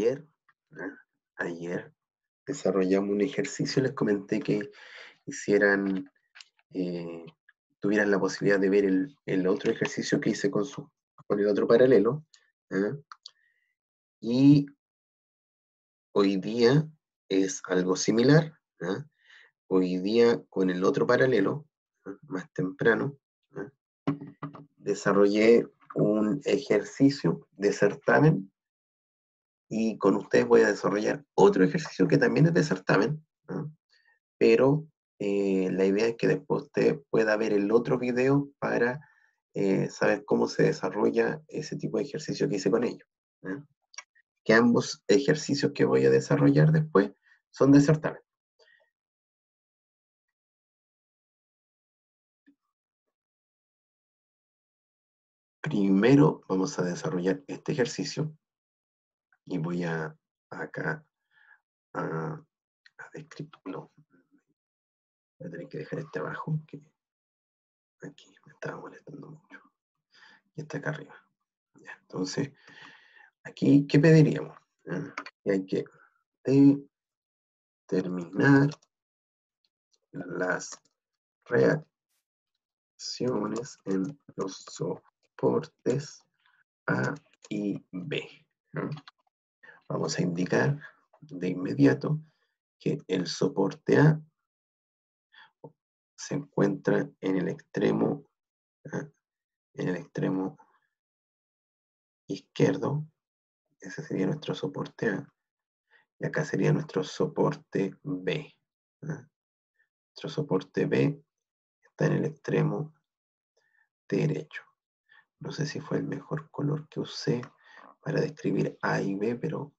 ayer, ayer desarrollamos un ejercicio, les comenté que hicieran, eh, tuvieran la posibilidad de ver el, otro ejercicio que hice con, su, con el otro paralelo. Y hoy día es algo similar. Hoy día con el otro paralelo, más temprano, desarrollé un ejercicio de certamen y con ustedes voy a desarrollar otro ejercicio que también es de certamen, pero eh, la idea es que después usted pueda ver el otro video para eh, saber cómo se desarrolla ese tipo de ejercicio que hice con ellos. Que ambos ejercicios que voy a desarrollar después son de certamen. Primero vamos a desarrollar este ejercicio y voy a acá a, a no, voy a tener que dejar este abajo, que aquí me estaba molestando mucho. Y está acá arriba. entonces, aquí, ¿qué pediríamos? Y hay que determinar las reacciones en los soportes A y B. Vamos a indicar de inmediato que el soporte A se encuentra en el extremo, en el extremo izquierdo, ese sería nuestro soporte A, y acá sería nuestro soporte B. Nuestro soporte B está en el extremo derecho. No sé si fue el mejor color que usé para describir A y B, pero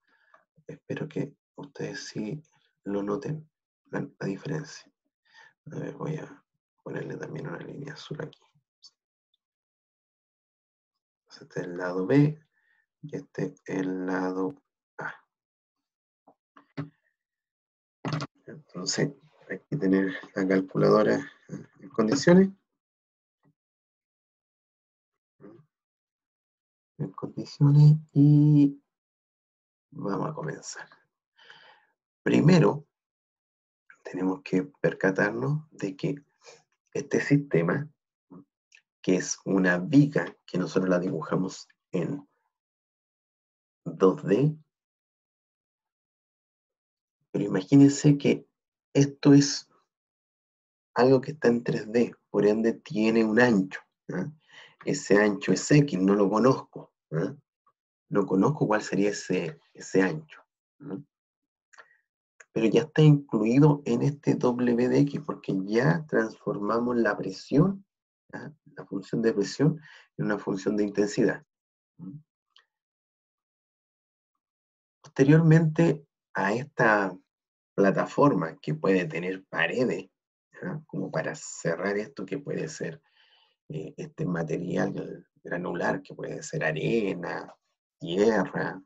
espero que ustedes sí lo noten, la, diferencia. A ver, voy a ponerle también una línea azul aquí. Este es el lado B y este es el lado A. Entonces, hay que tener la calculadora en condiciones. En condiciones y vamos a comenzar. Primero, tenemos que percatarnos de que este sistema, que es una viga que nosotros la dibujamos en 2D, pero imagínense que esto es algo que está en 3D, por ende tiene un ancho. Ese ancho es X, no lo conozco. No conozco cuál sería ese, ese ancho pero ya está incluido en este W de X porque ya transformamos la presión, la función de presión, en una función de intensidad. Posteriormente a esta plataforma que puede tener paredes, como para cerrar esto que puede ser eh, este material granular, que puede ser arena, tierra,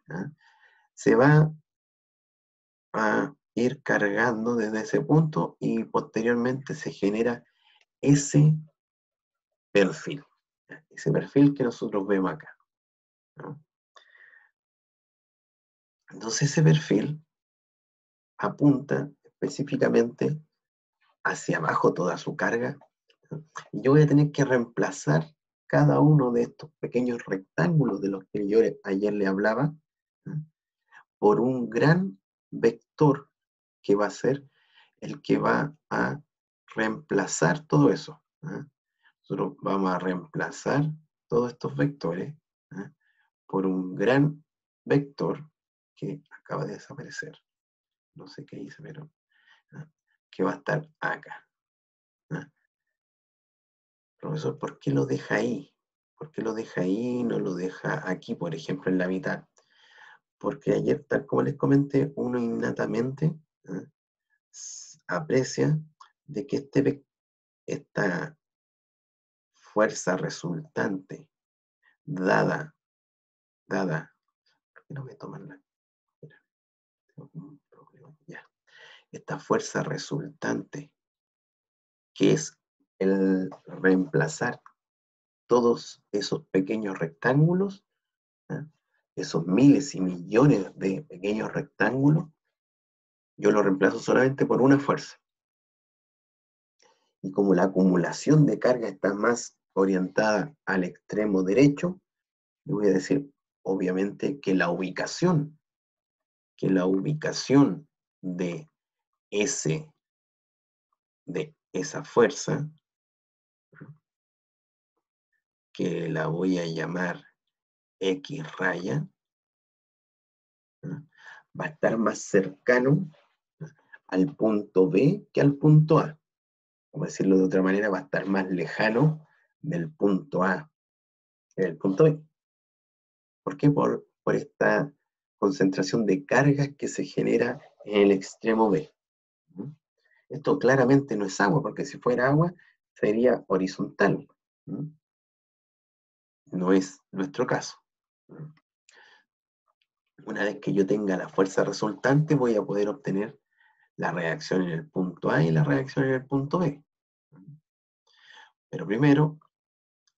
se va a ir cargando desde ese punto y posteriormente se genera ese perfil, ese perfil que nosotros vemos acá. Entonces ese perfil apunta específicamente hacia abajo toda su carga. Y yo voy a tener que reemplazar cada uno de estos pequeños rectángulos de los que yo ayer le hablaba por un gran vector que va a ser el que va a reemplazar todo eso. ¿ah? Nosotros vamos a reemplazar todos estos vectores ¿ah? por un gran vector que acaba de desaparecer. No sé qué hice, pero que va a estar acá. Profesor, ¿por qué lo deja ahí? ¿Por qué lo deja ahí y no lo deja aquí, por ejemplo, en la mitad? Porque ayer, tal como les comenté, uno innatamente aprecia de que este, esta fuerza resultante dada, dada, ¿por qué no me toman la... ya. Esta fuerza resultante, que es el reemplazar todos esos pequeños rectángulos esos miles y millones de pequeños rectángulos, yo lo reemplazo solamente por una fuerza. Y como la acumulación de carga está más orientada al extremo derecho, le voy a decir, obviamente, que la ubicación, que la ubicación de ese, de esa fuerza, que la voy a llamar X raya, va a estar más cercano al punto B que al punto A. Como decirlo de otra manera, va a estar más lejano del punto A que del punto B. ¿Por qué? Por, por esta concentración de cargas que se genera en el extremo B. Esto claramente no es agua, porque si fuera agua sería horizontal. Es nuestro caso. Una vez que yo tenga la fuerza resultante, voy a poder obtener la reacción en el punto A y la reacción en el punto B. Pero primero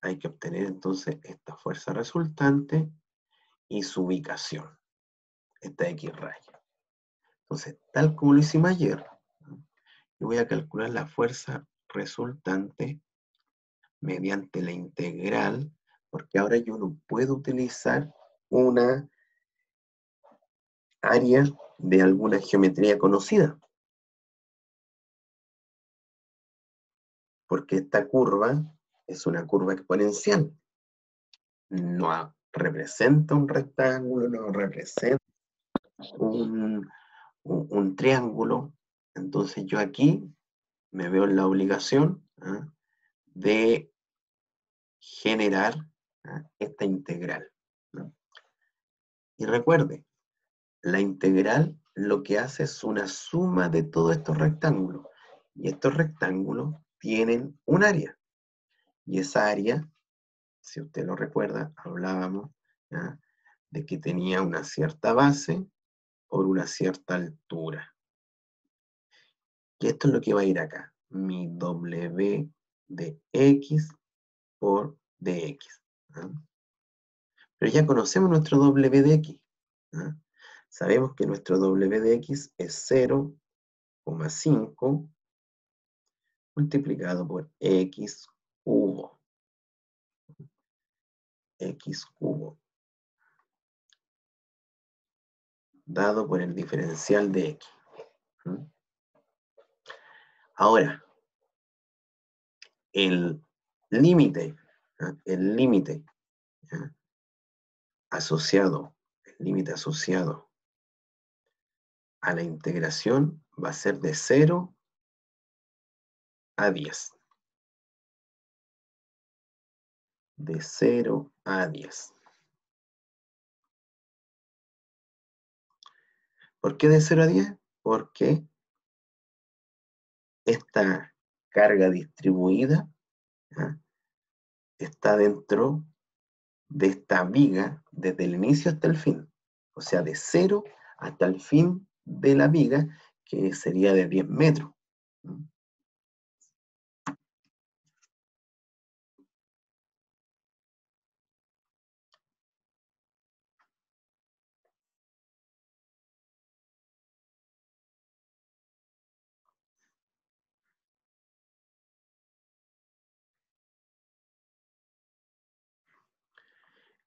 hay que obtener entonces esta fuerza resultante y su ubicación, esta X raya. Entonces, tal como lo hicimos ayer, yo voy a calcular la fuerza resultante mediante la integral, porque ahora yo no puedo utilizar una área de alguna geometría conocida. Porque esta curva es una curva exponencial. No representa un rectángulo, no representa un, triángulo. Entonces yo aquí me veo en la obligación ¿ah? de generar ¿ah? esta integral. Y recuerde, la integral lo que hace es una suma de todos estos rectángulos. Y estos rectángulos tienen un área. Y esa área, si usted lo recuerda, hablábamos de que tenía una cierta base por una cierta altura. Y esto es lo que va a ir acá. Mi W de X por DX. Pero ya conocemos nuestro W de X. Sabemos que nuestro W de X es 0,5 multiplicado por X cubo. X cubo. Dado por el diferencial de X. Ahora, el límite, el límite asociado, el límite asociado a la integración va a ser de 0 a 10. De 0 a 10. ¿Por qué de 0 a 10? Porque esta carga distribuida está dentro de esta viga desde el inicio hasta el fin. O sea, de 0 hasta el fin de la viga, que sería de 10 metros.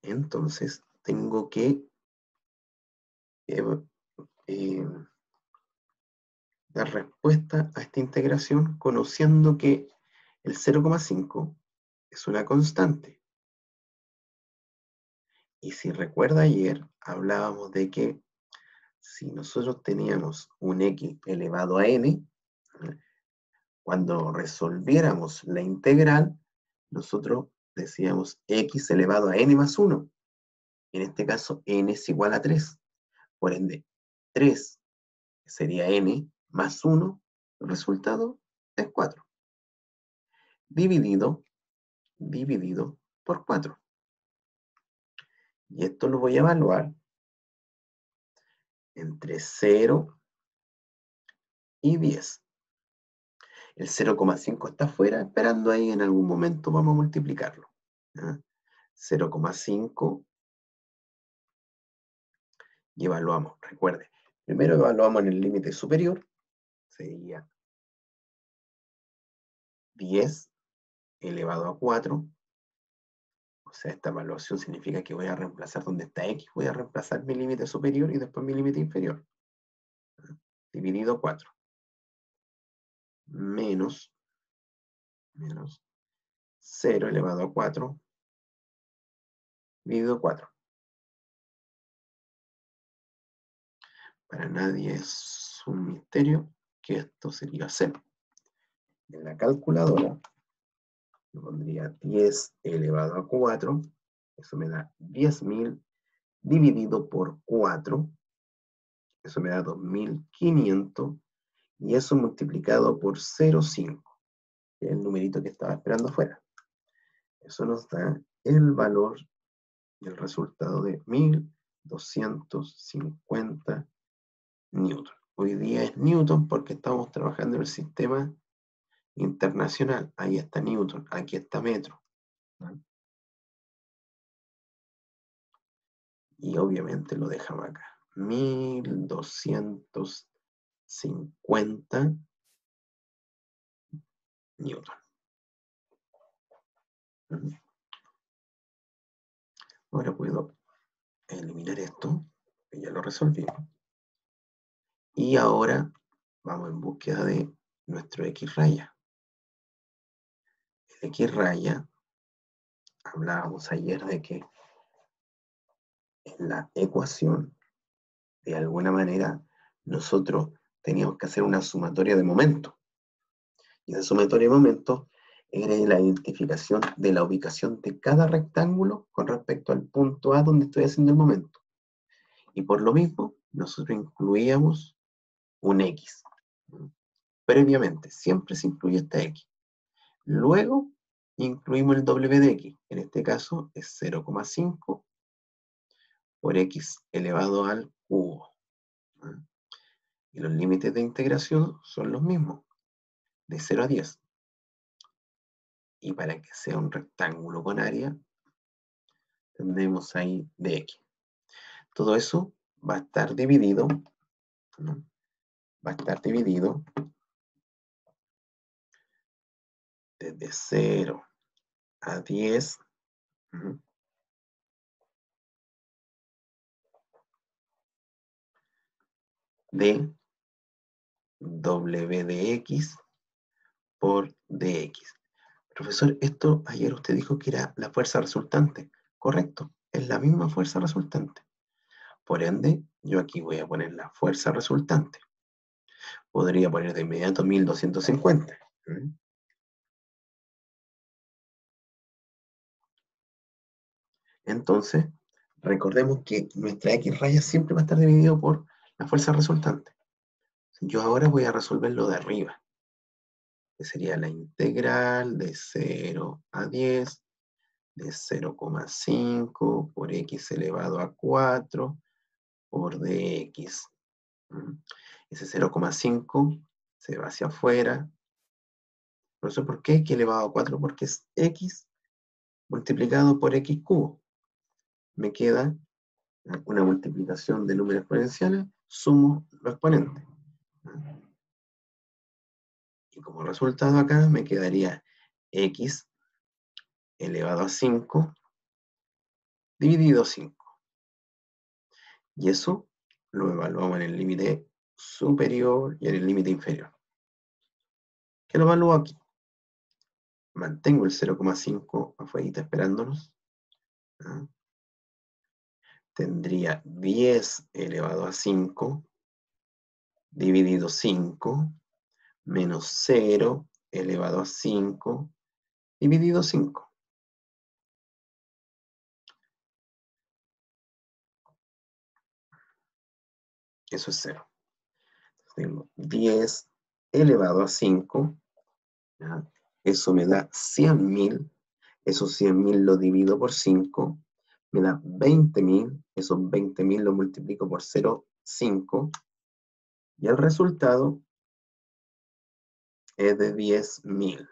Entonces, tengo que eh, eh, dar respuesta a esta integración conociendo que el 0,5 es una constante. Y si recuerda ayer, hablábamos de que si nosotros teníamos un x elevado a n, cuando resolviéramos la integral, nosotros decíamos x elevado a n más 1. En este caso, n es igual a 3. Por ende, 3 sería n más 1, el resultado es 4. Dividido, dividido por 4. Y esto lo voy a evaluar entre 0 y 10. El 0,5 está afuera, esperando ahí en algún momento vamos a multiplicarlo. 0,5 y evaluamos. Recuerde, primero evaluamos en el límite superior, sería 10 elevado a 4. O sea, esta evaluación significa que voy a reemplazar donde está x, voy a reemplazar mi límite superior y después mi límite inferior. Dividido 4. Menos, menos 0 elevado a 4 dividido 4. Para nadie es un misterio que esto sería 0. En la calculadora le pondría 10 elevado a 4, eso me da 10.000 dividido por 4, eso me da 2.500, y eso multiplicado por 0,5, que es el numerito que estaba esperando afuera. Eso nos da el valor y el resultado de 1250 newton. Hoy día es newton porque estamos trabajando en el sistema internacional. Ahí está newton, aquí está metro. Y obviamente lo dejamos acá. 1250 newton. Ahora puedo eliminar esto, que ya lo resolvimos. Y ahora vamos en búsqueda de nuestro X raya. El X raya, hablábamos ayer de que en la ecuación, de alguna manera, nosotros teníamos que hacer una sumatoria de momentos. Y esa sumatoria de momentos era la identificación de la ubicación de cada rectángulo con respecto al punto A donde estoy haciendo el momento. Y por lo mismo, nosotros incluíamos un X. Previamente, siempre se incluye esta X. Luego, incluimos el W de X. En este caso, es 0,5 por X elevado al cubo. Y los límites de integración son los mismos, de 0 a 10 y para que sea un rectángulo con área, tendremos ahí de x. Todo eso va a estar dividido, va a estar dividido desde 0 a 10, de w de x por dx. Profesor, esto ayer usted dijo que era la fuerza resultante. Correcto, es la misma fuerza resultante. Por ende, yo aquí voy a poner la fuerza resultante. Podría poner de inmediato 1250. Entonces, recordemos que nuestra X raya siempre va a estar dividido por la fuerza resultante. Yo ahora voy a resolver lo de arriba que sería la integral de 0 a 10 de 0,5 por x elevado a 4 por dx. Ese 0,5 se va hacia afuera. Por eso, ¿por qué x elevado a 4? Porque es x multiplicado por x cubo. Me queda una multiplicación de números exponenciales, sumo los exponentes. Y como resultado acá me quedaría x elevado a 5 dividido 5. Y eso lo evaluamos en el límite superior y en el límite inferior. ¿Qué lo evalúo aquí? Mantengo el 0,5 afuera esperándonos. ¿ah? Tendría 10 elevado a 5 dividido 5 menos 0 elevado a 5 dividido 5. Eso es 0. Tengo 10 elevado a 5. Eso me da 100.000. Esos 100.000 lo divido por 5. Me da 20.000. Esos 20.000 lo multiplico por 0,5. Y el resultado es de 10.000.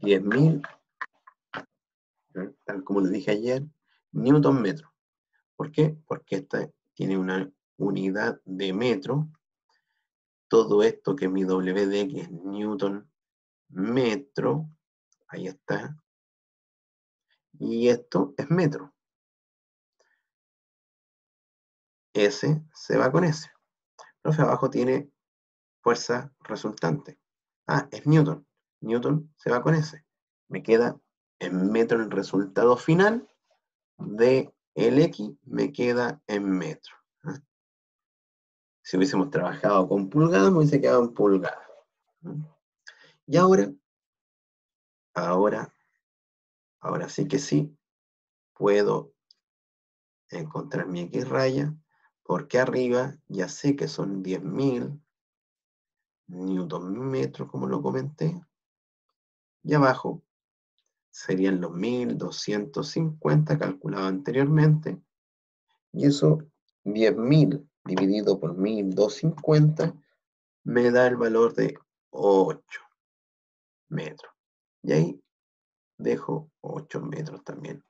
10.000, tal como les dije ayer, newton metro. ¿Por qué? Porque esta tiene una unidad de metro. Todo esto que mi WD, que es Newton metro, ahí está. Y esto es metro. S se va con S. Profe, abajo tiene fuerza resultante. Ah, es Newton. Newton se va con S. Me queda en metro el resultado final de el X, me queda en metro. ¿ah? Si hubiésemos trabajado con pulgadas, me hubiese quedado en pulgadas. Y ahora, ahora, ahora sí que sí, puedo encontrar mi X raya, porque arriba ya sé que son 10.000 newton metro, como lo comenté, y abajo serían los 1250 calculado anteriormente, y eso 10.000 dividido por 1250 me da el valor de 8 metros. Y ahí dejo 8 metros también.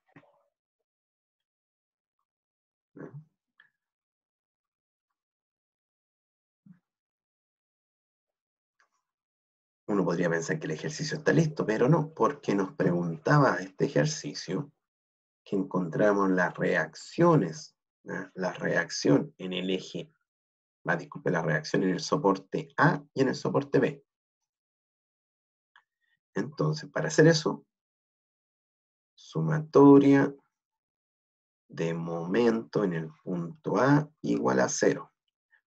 Uno podría pensar que el ejercicio está listo, pero no, porque nos preguntaba este ejercicio que encontramos las reacciones, la reacción en el eje, va, disculpe, la reacción en el soporte A y en el soporte B. Entonces, para hacer eso, sumatoria de momento en el punto A igual a cero.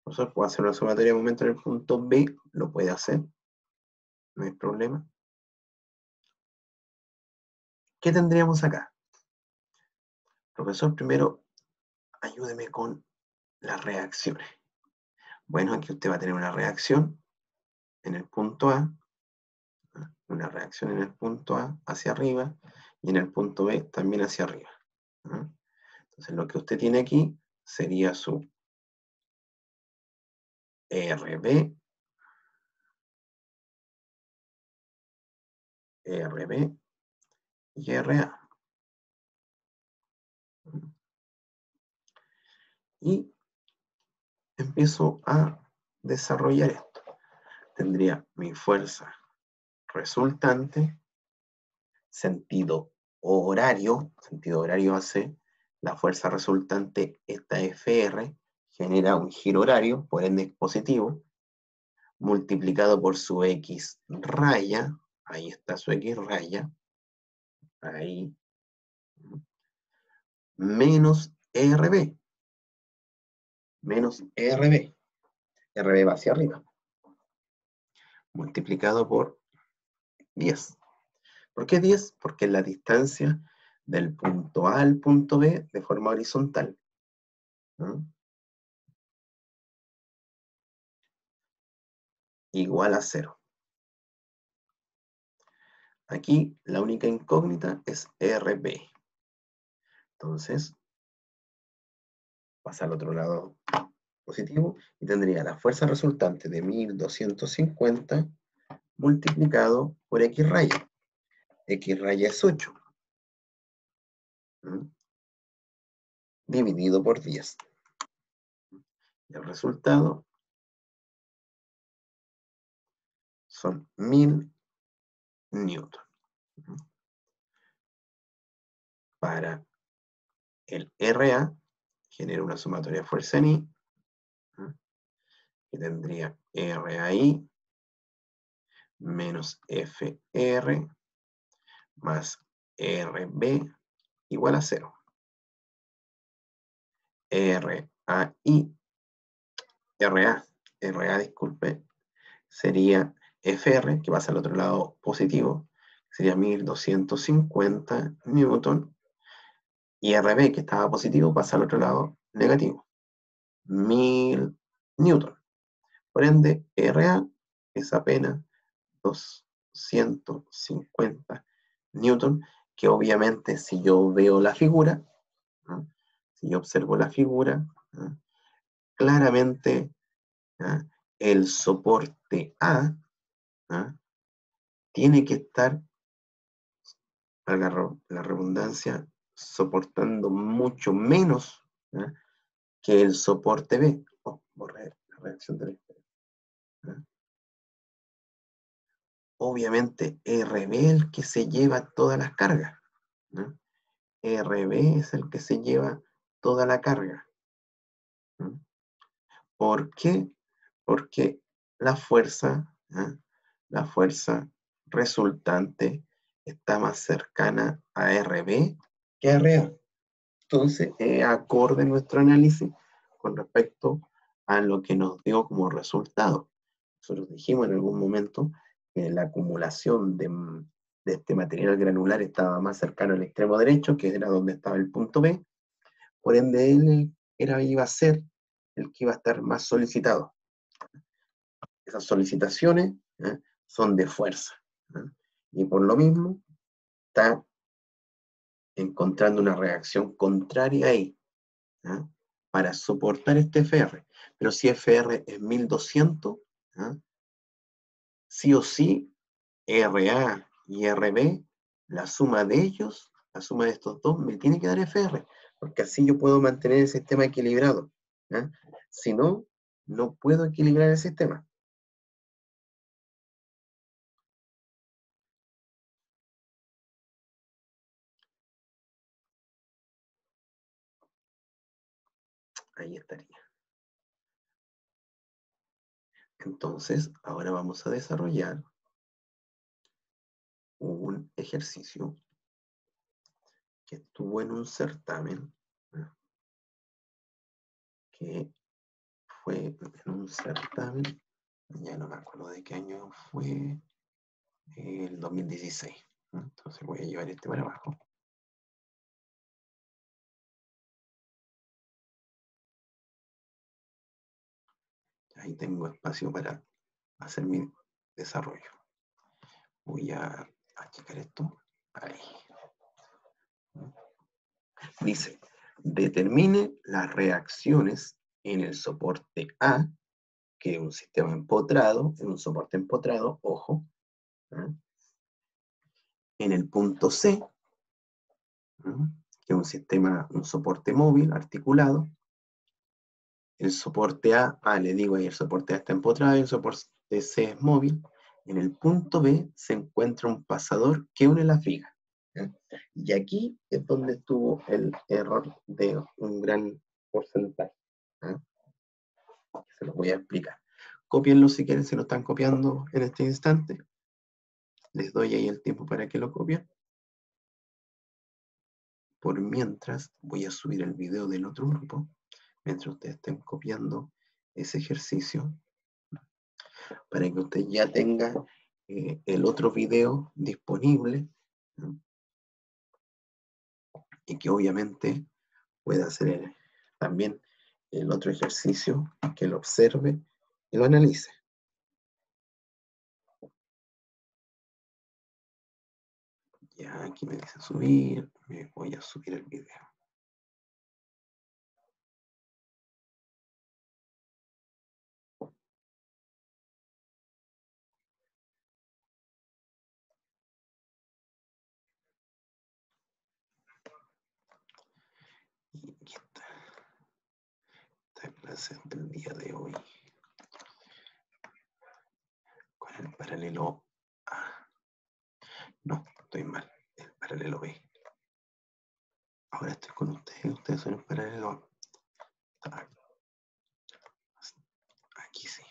Nosotros podemos hacer una sumatoria de momento en el punto B, lo puede hacer, no hay problema. ¿Qué tendríamos acá? Profesor, primero, ayúdeme con las reacciones. Bueno, aquí usted va a tener una reacción en el punto A, una reacción en el punto A hacia arriba, y en el punto B también hacia arriba. Entonces, lo que usted tiene aquí sería su RB RB y RA. Y empiezo a desarrollar esto. Tendría mi fuerza resultante, sentido horario, sentido horario hace la fuerza resultante, esta FR, genera un giro horario, por ende positivo, multiplicado por su X raya, Ahí está su X raya. Ahí. Menos RB. Menos RB. RB va hacia arriba. Multiplicado por 10. ¿Por qué 10? Porque es la distancia del punto A al punto B de forma horizontal. Igual a 0. Aquí la única incógnita es RB. Entonces, pasa al otro lado positivo y tendría la fuerza resultante de 1250 multiplicado por X raya. X raya es 8. ¿Mm? Dividido por 10. Y el resultado son 1000 newton. Para el RA, genera una sumatoria de fuerza en I, que tendría RAI menos FR más RB igual a 0. RAI, RA, RA, disculpe, sería FR, que pasa al otro lado positivo, sería 1250 newton, y RB, que estaba positivo, pasa al otro lado negativo, 1000 newton. Por ende, RA es apenas 250 newton, que obviamente si yo veo la figura, si yo observo la figura, claramente el soporte A ¿ah? tiene que estar, la redundancia, soportando mucho menos que el soporte B. Oh, la Obviamente, RB es el que se lleva todas las cargas. RB es el que se lleva toda la carga. ¿Por qué? Porque la fuerza, la fuerza resultante está más cercana a RB que a RA. Entonces, es acorde nuestro análisis con respecto a lo que nos dio como resultado. Nosotros dijimos en algún momento que la acumulación de, este material granular estaba más cercano al extremo derecho, que era donde estaba el punto B, por ende él era, iba a ser el que iba a estar más solicitado. Esas solicitaciones ¿eh? Son de fuerza. Y por lo mismo, está encontrando una reacción contraria ahí, para soportar este FR. Pero si FR es 1200, sí o sí, RA y RB, la suma de ellos, la suma de estos dos, me tiene que dar FR, porque así yo puedo mantener el sistema equilibrado. Si no, no puedo equilibrar el sistema. Ahí estaría. Entonces, ahora vamos a desarrollar un ejercicio que estuvo en un certamen, que fue en un certamen, ya no me acuerdo de qué año fue, el 2016. Entonces voy a llevar este para abajo. Ahí tengo espacio para hacer mi desarrollo. Voy a checar esto. Ahí. Dice, determine las reacciones en el soporte A, que es un sistema empotrado, en un soporte empotrado, ojo. En el punto C, que es un sistema, un soporte móvil articulado, el soporte A, ah, le digo ahí, el soporte A está empotrado y el soporte C es móvil. En el punto B se encuentra un pasador que une la figa. Y aquí es donde estuvo el error de un gran porcentaje. Se los voy a explicar. Copienlo si quieren, se lo están copiando en este instante. Les doy ahí el tiempo para que lo copien. Por mientras, voy a subir el video del otro grupo mientras ustedes estén copiando ese ejercicio, para que usted ya tenga eh, el otro video disponible y que obviamente pueda hacer también el otro ejercicio, que lo observe y lo analice. Ya aquí me dice subir, me voy a subir el video. Del día de hoy con el paralelo A. No, estoy mal, el paralelo B. Ahora estoy con ustedes, ustedes son el paralelo A. Aquí sí.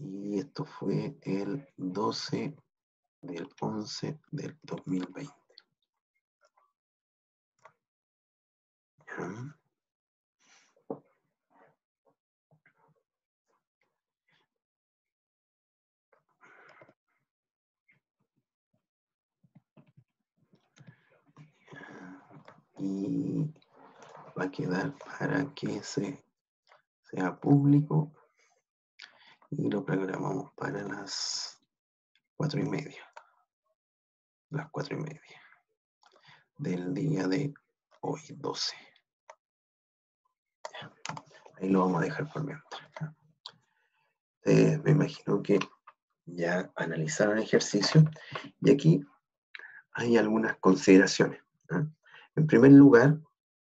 Y esto fue el 12 del 11 del 2020. Y va a quedar para que se, sea público. Y lo programamos para las cuatro y media. Las cuatro y media del día de hoy 12 ahí lo vamos a dejar por mientras eh, me imagino que ya analizaron el ejercicio y aquí hay algunas consideraciones en primer lugar,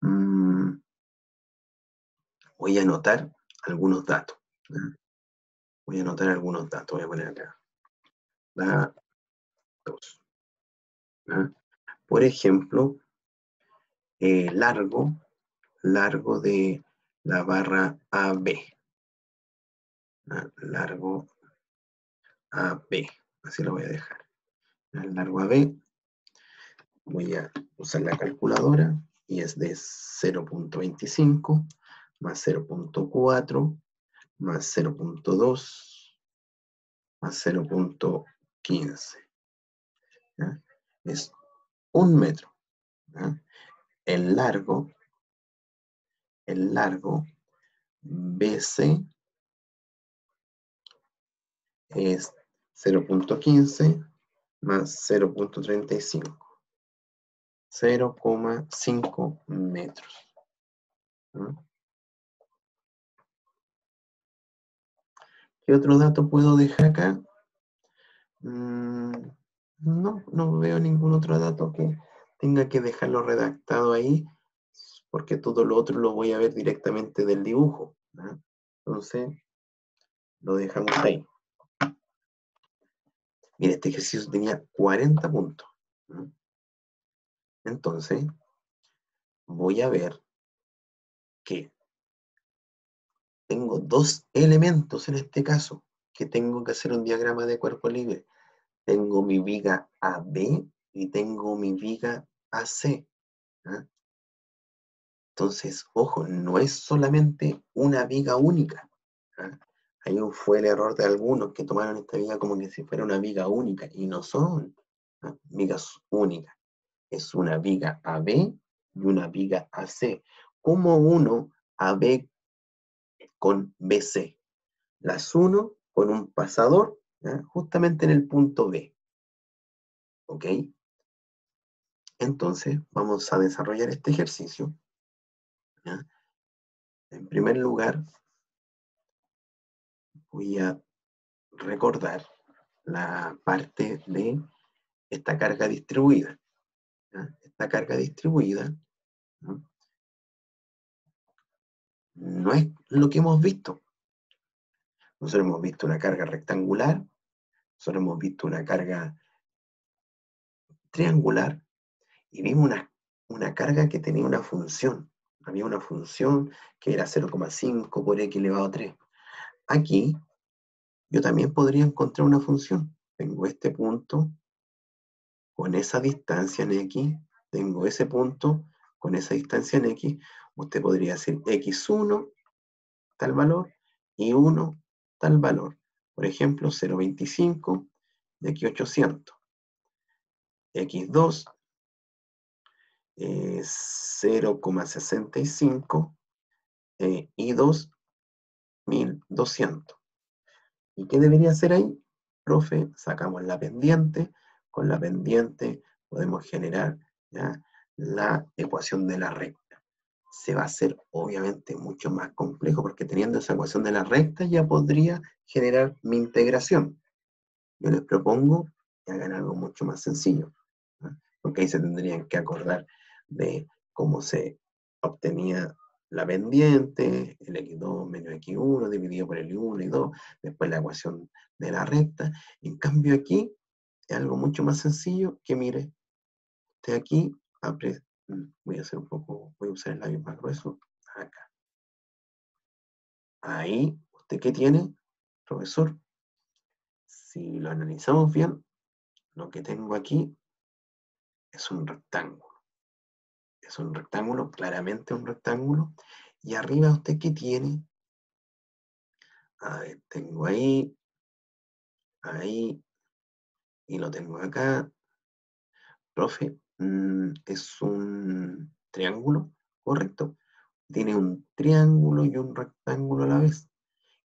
Mm, voy a anotar algunos datos. Voy a anotar algunos datos. Voy a poner acá. Datos. Por ejemplo, eh, largo, largo de la barra AB. Largo AB. Así lo voy a dejar. El largo AB. Voy a usar la calculadora y es de 0.25 más 0.4 más 0.2 más 0.15. Es un metro. El largo, el largo BC es 0.15 más 0.35. 0,5 metros. ¿Qué otro dato puedo dejar acá? Mm, no, no veo ningún otro dato que tenga que dejarlo redactado ahí, porque todo lo otro lo voy a ver directamente del dibujo. Entonces, lo dejamos ahí. Mira, este ejercicio tenía 40 puntos. Entonces, voy a ver que tengo dos elementos en este caso, que tengo que hacer un diagrama de cuerpo libre. Tengo mi viga AB y tengo mi viga AC. ¿ah? Entonces, ojo, no es solamente una viga única. ¿ah? Ahí fue el error de algunos que tomaron esta viga como que si fuera una viga única, y no son ¿ah? vigas únicas es una viga AB y una viga AC. ¿Cómo uno AB con BC? Las uno con un pasador justamente en el punto B. ¿Ok? Entonces, vamos a desarrollar este ejercicio. En primer lugar, voy a recordar la parte de esta carga distribuida esta carga distribuida ¿no? es lo que hemos visto. Nosotros hemos visto una carga rectangular, nosotros hemos visto una carga triangular y vimos una, una carga que tenía una función. Había una función que era 0,5 por x elevado a 3. Aquí yo también podría encontrar una función. Tengo este punto con esa distancia en X, tengo ese punto con esa distancia en X, usted podría decir X1 tal valor y 1 tal valor. Por ejemplo, 0.25 y aquí 800. X2 0,65 y 2 1200. ¿Y qué debería hacer ahí? Profe, sacamos la pendiente, con la pendiente podemos generar la ecuación de la recta. Se va a hacer obviamente mucho más complejo porque teniendo esa ecuación de la recta ya podría generar mi integración. Yo les propongo que hagan algo mucho más sencillo, porque ahí se tendrían que acordar de cómo se obtenía la pendiente, el x2 menos x1 dividido por el 1 y 2, después la ecuación de la recta. En cambio aquí algo mucho más sencillo que mire, usted aquí, mm, voy a hacer un poco, voy a usar el labio más grueso, acá. Ahí, ¿usted qué tiene, profesor? Si lo analizamos bien, lo que tengo aquí es un rectángulo. Es un rectángulo, claramente un rectángulo. Y arriba, ¿usted qué tiene? A ver, tengo ahí, ahí, y lo tengo acá. Profe, mm, es un triángulo, correcto. Tiene un triángulo y un rectángulo a la vez.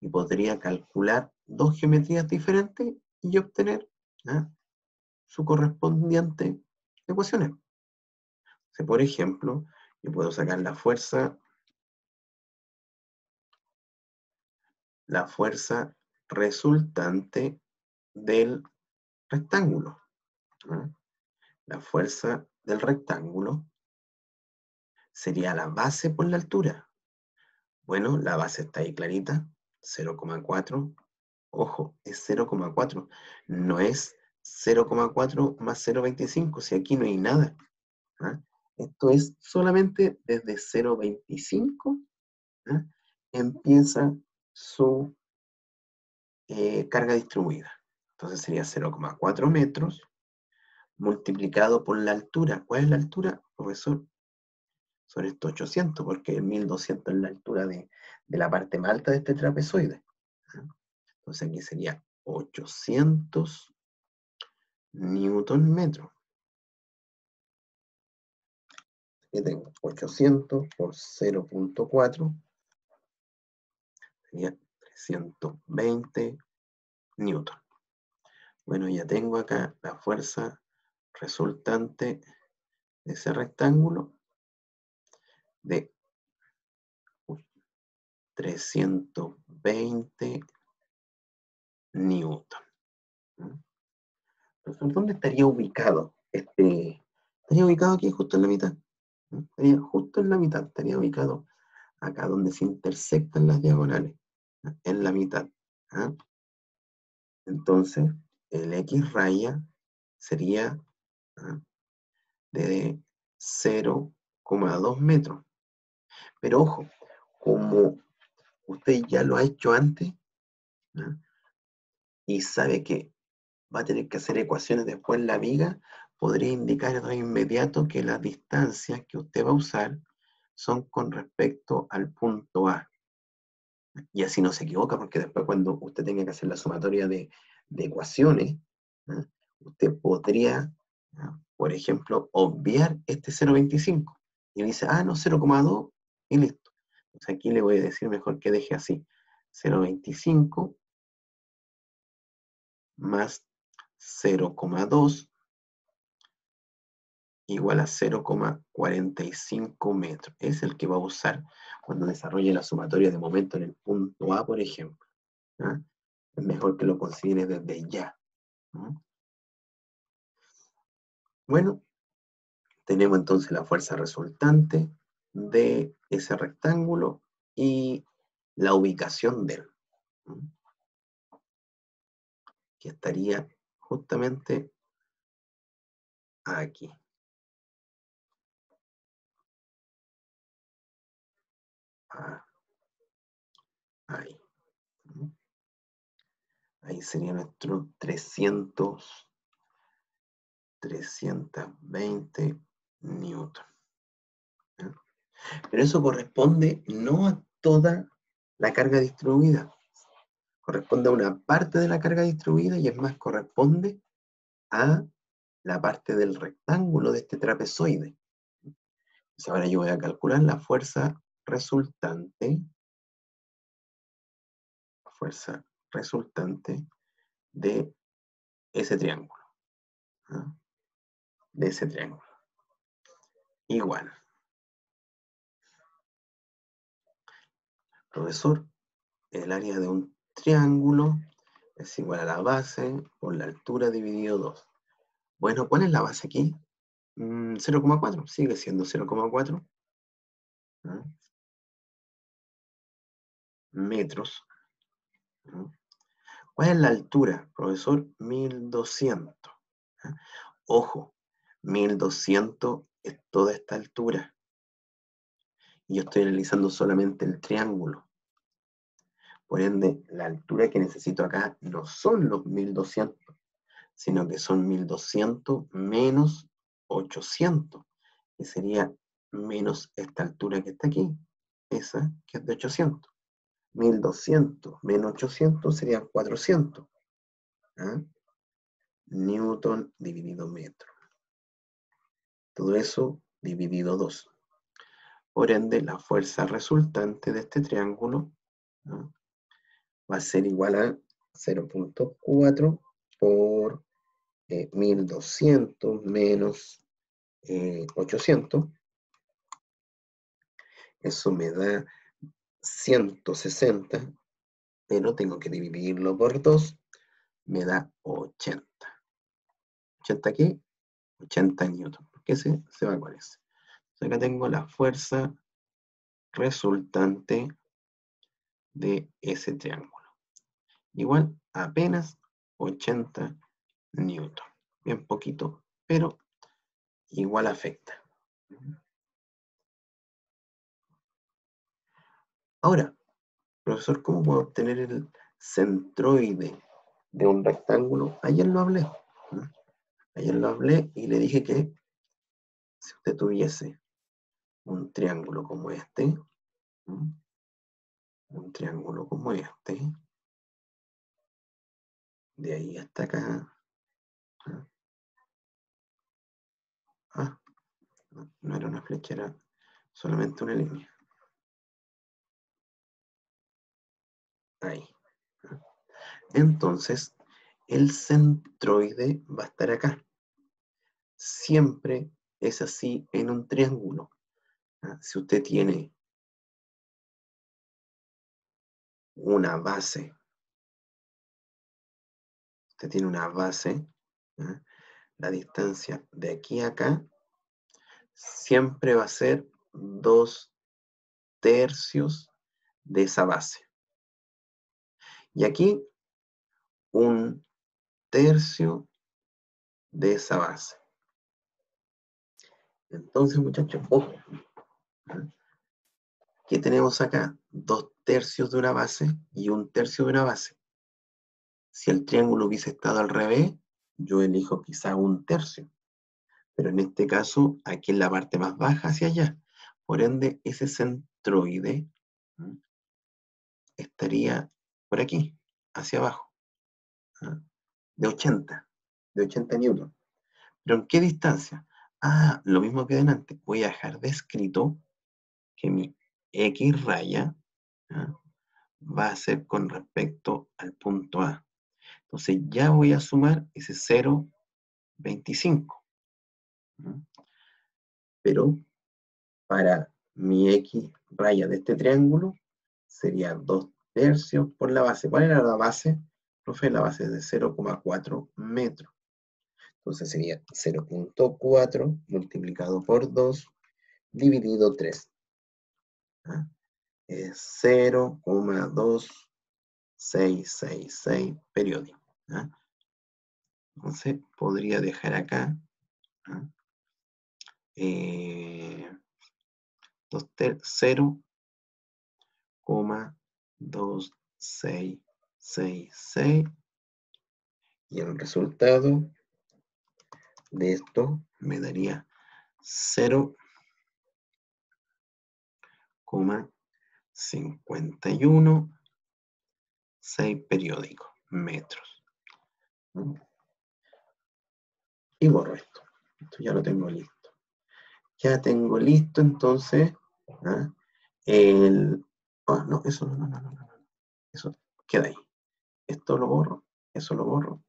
Y podría calcular dos geometrías diferentes y obtener ¿ah? su correspondiente ecuaciones. Si, por ejemplo, yo puedo sacar la fuerza, la fuerza resultante del rectángulo. La fuerza del rectángulo sería la base por la altura. Bueno, la base está ahí clarita, 0,4. Ojo, es 0,4. No es 0,4 más 0,25, si aquí no hay nada. ¿ah? Esto es solamente desde 0,25 ¿ah? empieza su eh, carga distribuida. Entonces sería 0,4 metros multiplicado por la altura. ¿Cuál es la altura, profesor? Son estos 800, porque el 1200 es la altura de, la parte más alta de este trapezoide. Entonces aquí sería 800 newton metro. Aquí tengo 800 por 0.4, sería 320 newton. Bueno, ya tengo acá la fuerza resultante de ese rectángulo de 320 newton. Entonces, ¿dónde estaría ubicado este? Estaría ubicado aquí justo en la mitad. Estaría justo en la mitad, estaría ubicado acá donde se intersectan las diagonales, en la mitad. ¿ah? Entonces, el X raya sería. De 0,2 metros. Pero ojo, como usted ya lo ha hecho antes y sabe que va a tener que hacer ecuaciones después en la viga, podría indicar de inmediato que las distancias que usted va a usar son con respecto al punto A. Y así no se equivoca, porque después cuando usted tenga que hacer la sumatoria de, ecuaciones, usted podría, por ejemplo, obviar este 0,25. Y dice, ah, no, 0,2 y listo. Entonces aquí le voy a decir mejor que deje así. 0,25 más 0,2 igual a 0,45 metros. Es el que va a usar cuando desarrolle la sumatoria de momento en el punto A, por ejemplo. ¿ah? Es mejor que lo considere desde ya. Bueno, tenemos entonces la fuerza resultante de ese rectángulo y la ubicación de él. Que estaría justamente aquí. Ah, ahí. Ahí sería nuestro 300, 320 newton. Pero eso corresponde no a toda la carga distribuida, corresponde a una parte de la carga distribuida y es más, corresponde a la parte del rectángulo de este trapezoide. Entonces ahora yo voy a calcular la fuerza resultante, fuerza resultante de ese triángulo. ¿ah? De ese triángulo. Igual. Profesor, el área de un triángulo es igual a la base por la altura dividido 2. Bueno, ¿cuál es la base aquí? 0,4, mm, sigue siendo 0,4 ¿ah? metros. ¿Cuál es la altura, profesor? 1200. ¿ah? Ojo, 1200 es toda esta altura. Y yo estoy analizando solamente el triángulo. Por ende, la altura que necesito acá no son los 1200, sino que son 1200 menos 800, que sería menos esta altura que está aquí, esa que es de 800. 1200 menos 800 sería 400. ¿ah? Newton dividido metro. Todo eso dividido 2. Por ende, la fuerza resultante de este triángulo va a ser igual a 0.4 por 1200 eh, menos 800. Eh, Eso me da 160, pero tengo que dividirlo por 2, me da 80. 80 aquí, 80 newton, ese se va con ese. acá tengo la fuerza resultante de ese triángulo. Igual apenas 80 newton. Bien poquito, pero igual afecta. Ahora, profesor, ¿cómo puedo obtener el centroide de un rectángulo? Ayer lo hablé. Ayer lo hablé y le dije que si usted tuviese un triángulo como este, un triángulo como este, de ahí hasta acá, ah, no era una flecha, era solamente una línea. Ahí. Entonces, el centroide va a estar acá. Siempre es así en un triángulo. Si usted tiene una base, usted tiene una base, la distancia de aquí a acá siempre va a ser dos tercios de esa base. Y aquí, un tercio de esa base. Entonces, muchachos, ojo. ¿Qué tenemos acá? Dos tercios de una base y un tercio de una base. Si el triángulo hubiese estado al revés, yo elijo quizá un tercio. Pero en este caso, aquí en la parte más baja hacia allá. Por ende, ese centroide estaría por aquí, hacia abajo, de 80, de 80 newton. ¿Pero en qué distancia? Ah, lo mismo que delante, voy a dejar descrito que mi X raya va a ser con respecto al punto A. Entonces ya voy a sumar ese 0,25. Pero para mi X raya de este triángulo sería 2 tercios por la base. ¿Cuál era la base? Profe, la base es de 0,4 metros. Entonces sería 0.4 multiplicado por 2 dividido 3. ¿Ah? Es 0,2666 periódico. ¿ah? Entonces podría dejar acá ¿ah? eh, 0, 2, 6, 6, 6. Y el resultado de esto me daría 0,51 6 periódicos, metros. Y borro esto. Esto ya lo tengo listo. Ya tengo listo entonces ¿ah? el Ah, no, eso no, no, no, no, no. Eso queda ahí. Esto lo borro, eso lo borro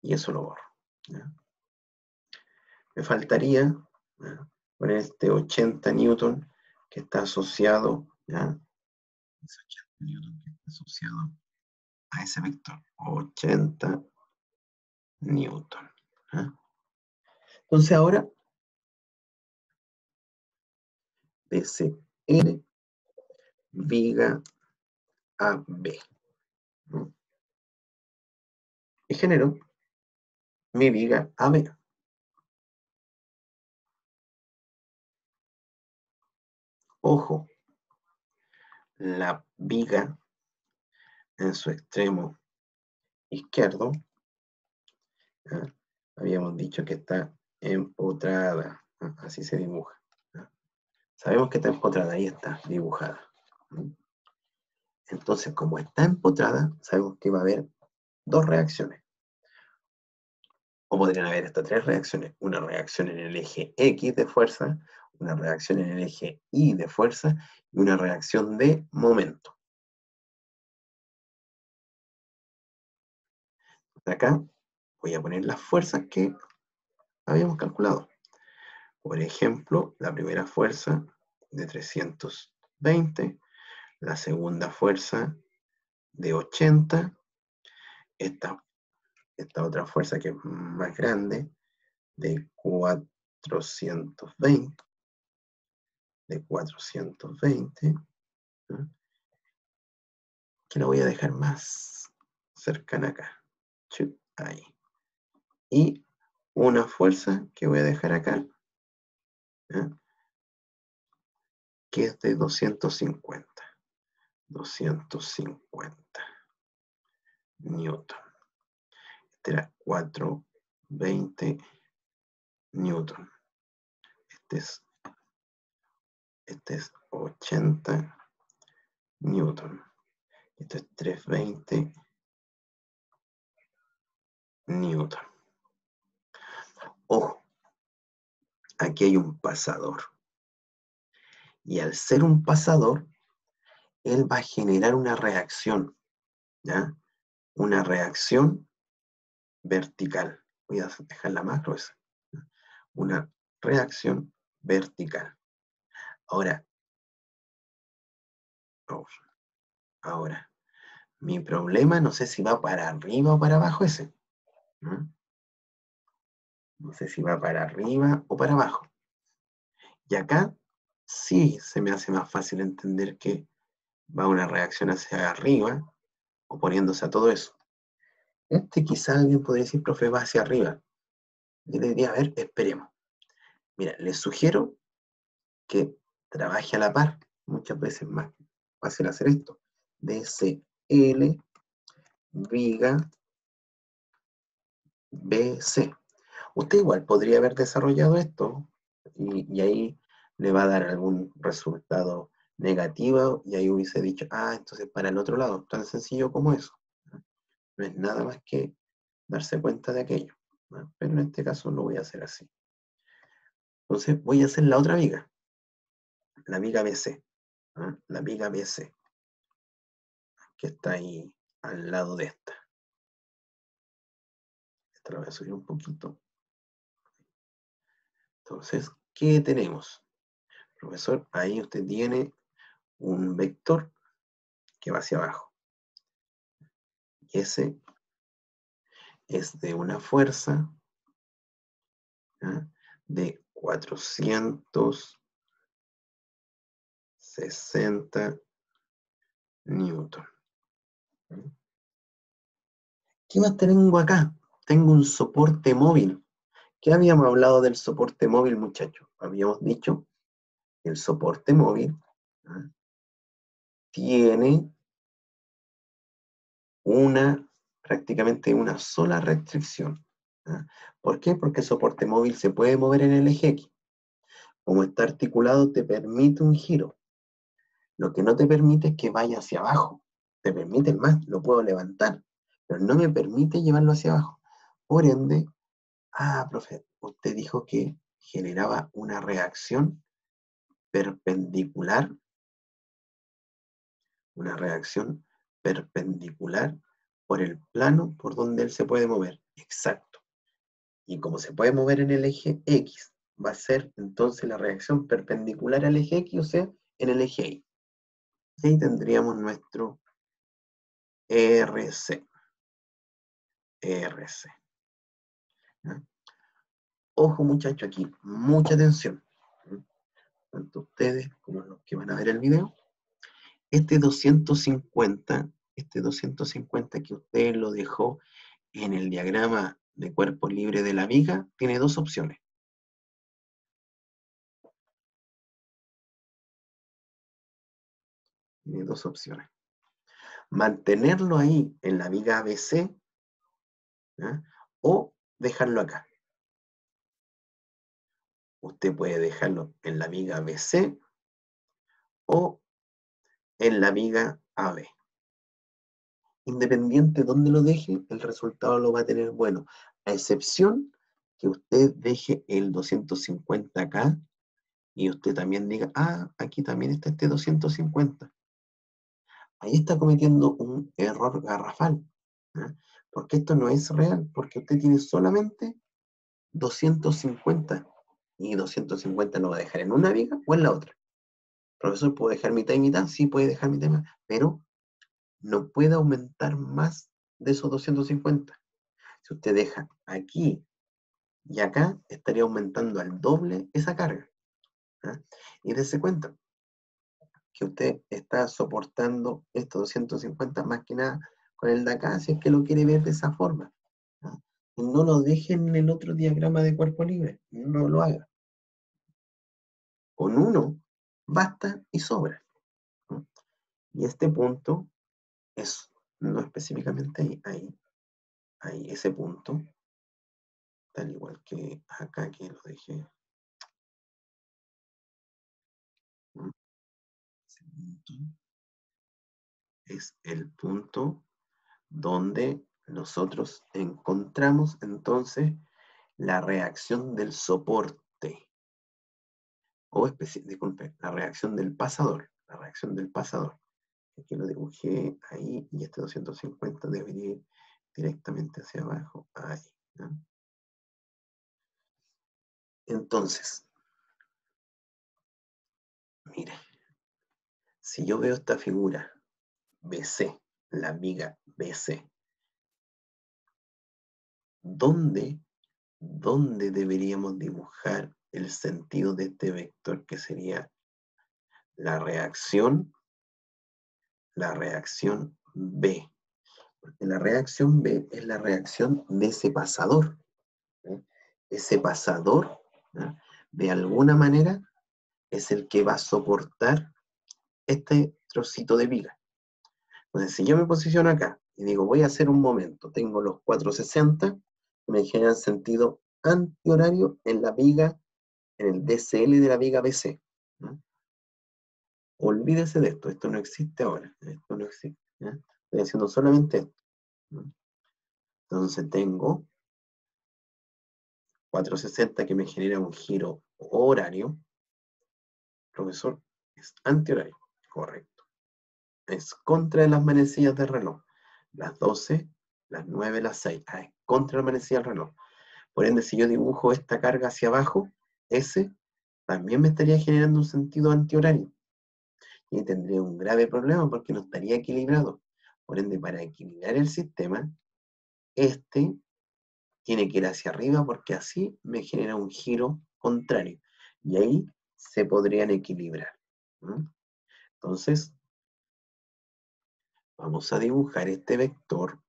y eso lo borro. Me faltaría poner este 80 newton que está asociado, ¿ya? 80 newton que está asociado a ese vector. 80 newton. Entonces ahora, n viga AB. Y genero mi viga AB. Ojo, la viga en su extremo izquierdo, habíamos dicho que está empotrada, así se dibuja. Sabemos que está empotrada, ahí está, dibujada. Entonces, como está empotrada, sabemos que va a haber dos reacciones. O podrían haber hasta tres reacciones. Una reacción en el eje X de fuerza, una reacción en el eje Y de fuerza y una reacción de momento. Acá voy a poner las fuerzas que habíamos calculado. Por ejemplo, la primera fuerza de 320 la segunda fuerza de 80, esta, esta otra fuerza que es más grande, de 420, de 420, que la voy a dejar más cercana acá. Ahí. Y una fuerza que voy a dejar acá, que es de 250. 250 newton. Este era 420 newton. Este es, este es 80 newton. Esto es 320 newton. Ojo, aquí hay un pasador. Y al ser un pasador, él va a generar una reacción, ¿ya? Una reacción vertical. Voy a dejar la macro esa. Una reacción vertical. Ahora, ahora, mi problema no sé si va para arriba o para abajo ese. ¿no? no sé si va para arriba o para abajo. Y acá sí se me hace más fácil entender que va una reacción hacia arriba, oponiéndose a todo eso. Este quizá alguien podría decir, profe, va hacia arriba. Yo le diría, a ver, esperemos. Mira, les sugiero que trabaje a la par, muchas veces más fácil hacer esto. DCL, viga, BC. Usted igual podría haber desarrollado esto y, ahí le va a dar algún resultado negativo y ahí hubiese dicho, ah, entonces para el otro lado, tan sencillo como eso. No es nada más que darse cuenta de aquello. Pero en este caso lo voy a hacer así. Entonces voy a hacer la otra viga, la viga BC, la viga BC, que está ahí al lado de esta. Esta la voy a subir un poquito. Entonces, ¿qué tenemos? Profesor, ahí usted tiene un vector que va hacia abajo. Y ese es de una fuerza de 460 newton. ¿Qué más tengo acá? Tengo un soporte móvil. ¿Qué habíamos hablado del soporte móvil, muchachos? Habíamos dicho el soporte móvil ¿ah? tiene una, prácticamente una sola restricción. ¿ah? ¿Por qué? Porque el soporte móvil se puede mover en el eje X. Como está articulado, te permite un giro. Lo que no te permite es que vaya hacia abajo. Te permite más, lo puedo levantar, pero no me permite llevarlo hacia abajo. Por ende, Ah, profe, usted dijo que generaba una reacción perpendicular, una reacción perpendicular por el plano por donde él se puede mover. Exacto. Y como se puede mover en el eje X, va a ser entonces la reacción perpendicular al eje X, o sea, en el eje Y. Ahí tendríamos nuestro RC. RC. Ojo muchachos aquí, mucha atención. Tanto ustedes como los que van a ver el video. Este 250, este 250 que usted lo dejó en el diagrama de cuerpo libre de la viga, tiene dos opciones. Tiene dos opciones. Mantenerlo ahí en la viga ABC o dejarlo acá. Usted puede dejarlo en la viga BC o en la viga AB. Independiente de dónde lo deje, el resultado lo va a tener bueno, a excepción que usted deje el 250 acá y usted también diga, ah, aquí también está este 250. Ahí está cometiendo un error garrafal. Porque esto no es real, porque usted tiene solamente 250 y 250 lo va a dejar en una viga o en la otra. Profesor, ¿puedo dejar mitad y mitad? Sí, puede dejar mitad y mitad, pero no puede aumentar más de esos 250. Si usted deja aquí y acá, estaría aumentando al doble esa carga. Y dése cuenta que usted está soportando estos 250 más que nada con el de acá, si es que lo quiere ver de esa forma. Y no lo deje en el otro diagrama de cuerpo libre, no lo haga. Con uno basta y sobra. Y este punto es, no específicamente ahí, ahí, ahí, ese punto, tal igual que acá que lo dejé. Es el punto donde nosotros encontramos entonces la reacción del soporte. O, disculpe, la reacción del pasador. La reacción del pasador. Aquí lo dibujé ahí y este 250 debería ir directamente hacia abajo. Ahí. Entonces, mire, si yo veo esta figura BC, la viga BC, ¿dónde, ¿dónde deberíamos dibujar el sentido de este vector que sería la reacción, la reacción B? Porque la reacción B es la reacción de ese pasador. Ese pasador, de alguna manera, es el que va a soportar este trocito de viga. Entonces, si yo me posiciono acá y digo, voy a hacer un momento, tengo los 460 que me generan sentido antihorario en la viga, en el DCL de la viga BC. Olvídese de esto, esto no existe ahora, esto no existe. Estoy haciendo solamente esto. Entonces tengo 460 que me genera un giro horario. Profesor, es antihorario. Correcto. Es contra las manecillas del reloj. Las 12, las 9, las 6. Ah, es contra la manecilla del reloj. Por ende, si yo dibujo esta carga hacia abajo, ese también me estaría generando un sentido antihorario. Y tendría un grave problema porque no estaría equilibrado. Por ende, para equilibrar el sistema, este tiene que ir hacia arriba porque así me genera un giro contrario. Y ahí se podrían equilibrar. Entonces, vamos a dibujar este vector,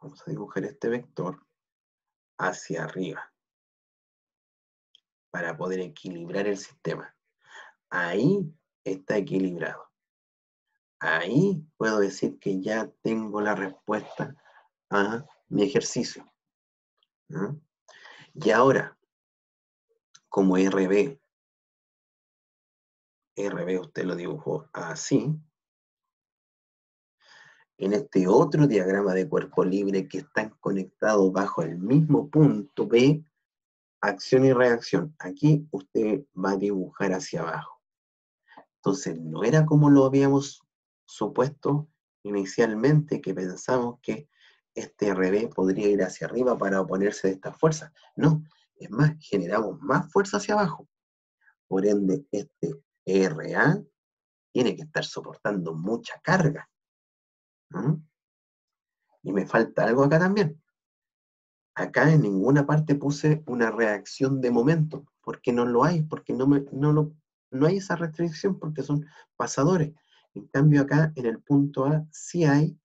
vamos a dibujar este vector hacia arriba para poder equilibrar el sistema. Ahí está equilibrado. Ahí puedo decir que ya tengo la respuesta a mi ejercicio. Y ahora, como RB RB usted lo dibujó así. En este otro diagrama de cuerpo libre que están conectados bajo el mismo punto B, acción y reacción. Aquí usted va a dibujar hacia abajo. Entonces, no era como lo habíamos supuesto inicialmente, que pensamos que este RB podría ir hacia arriba para oponerse de esta fuerza. No, es más, generamos más fuerza hacia abajo. Por ende, este RA tiene que estar soportando mucha carga. Y me falta algo acá también. Acá en ninguna parte puse una reacción de momento, porque no lo hay, porque no, me, no, lo, no hay esa restricción, porque son pasadores. En cambio acá en el punto A sí hay,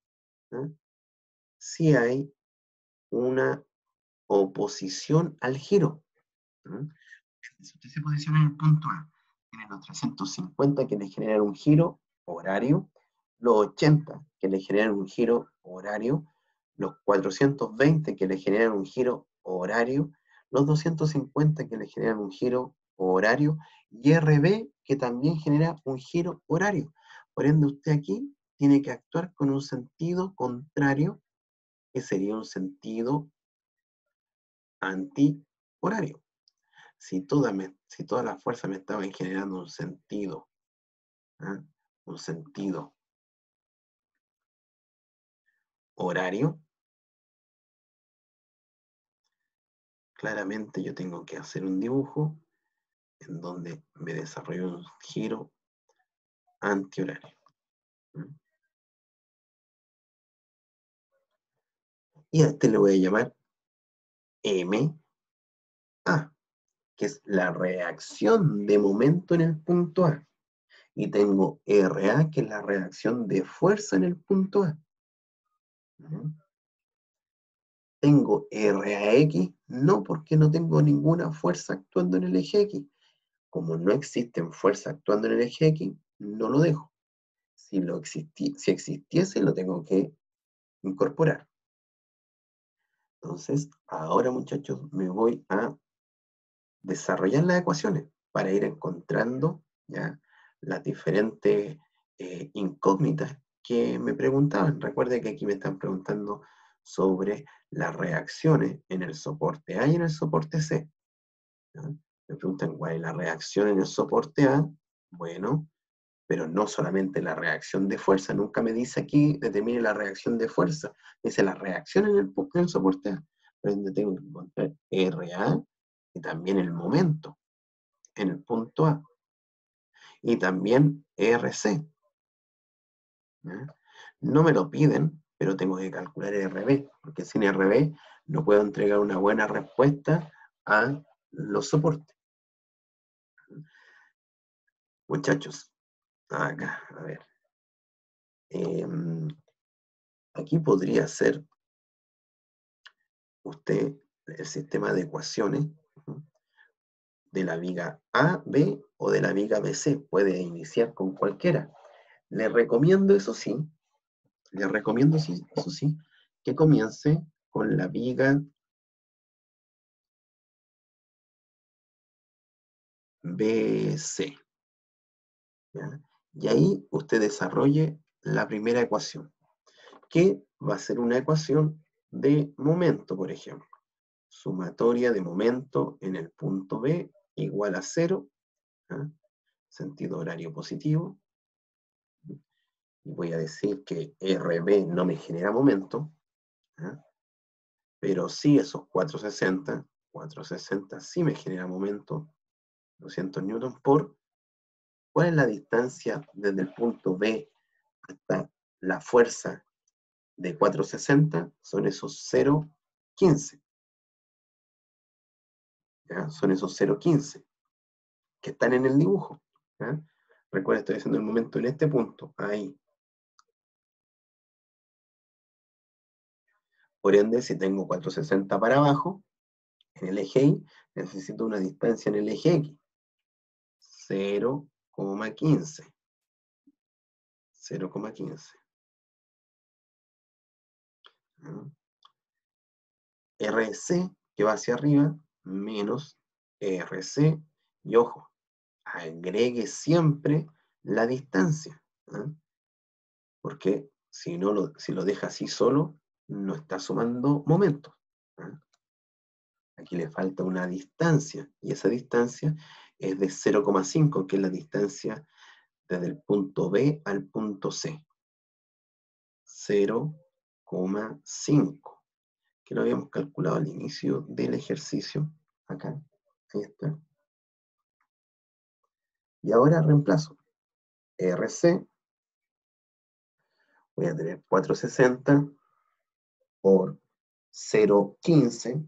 hay una oposición al giro. Si usted se posiciona en el punto A los 350 que le generan un giro horario, los 80 que le generan un giro horario, los 420 que le generan un giro horario, los 250 que le generan un giro horario y RB que también genera un giro horario. Por ende, usted aquí tiene que actuar con un sentido contrario, que sería un sentido anti-horario si, toda si todas las fuerzas me estaban generando un sentido, ¿ah? un sentido horario, claramente yo tengo que hacer un dibujo en donde me desarrollo un giro antihorario. Y a este le voy a llamar M. A. que es la reacción de momento en el punto A. Y tengo RA, que es la reacción de fuerza en el punto A. Tengo RAX, no porque no tengo ninguna fuerza actuando en el eje X. Como no existen fuerzas actuando en el eje X, no lo dejo. Si, lo si existiese, lo tengo que incorporar. Entonces, ahora muchachos, me voy a desarrollar las ecuaciones para ir encontrando las diferentes eh, incógnitas que me preguntaban. Recuerden que aquí me están preguntando sobre las reacciones en el soporte A y en el soporte C. Me preguntan cuál es la reacción en el soporte A. Bueno, pero no solamente la reacción de fuerza, nunca me dice aquí, determine la reacción de fuerza, dice la reacción en el, soporte A, pero tengo que encontrar RA y también el momento en el punto A, y también RC. No me lo piden, pero tengo que calcular RB, porque sin RB no puedo entregar una buena respuesta a los soportes. Muchachos, acá, a ver. Em, aquí podría ser usted el sistema de ecuaciones de la viga A, B o de la viga BC. Puede iniciar con cualquiera. Le recomiendo, eso sí, le recomiendo, eso sí, que comience con la viga BC. Y ahí usted desarrolle la primera ecuación, que va a ser una ecuación de momento, por ejemplo. Sumatoria de momento en el punto B igual a cero, sentido horario positivo. Y voy a decir que RB no me genera momento, pero sí esos 460, 460 sí me genera momento, 200 newtons por ¿Cuál es la distancia desde el punto B hasta la fuerza de 460? Son esos 0,15. Son esos 0,15 que están en el dibujo. Recuerda, estoy haciendo el momento en este punto, ahí. Por ende, si tengo 460 para abajo, en el eje Y, necesito una distancia en el eje X. 0, 0,15. 0,15. RC, que va hacia arriba, menos RC, y ojo, agregue siempre la distancia, porque si, no lo, si lo deja así solo, no está sumando momentos. Aquí le falta una distancia, y esa distancia es de 0,5, que es la distancia desde el punto B al punto C. 0,5, que lo habíamos calculado al inicio del ejercicio. Acá, ahí está. Y ahora reemplazo. RC, voy a tener 460 por 0,15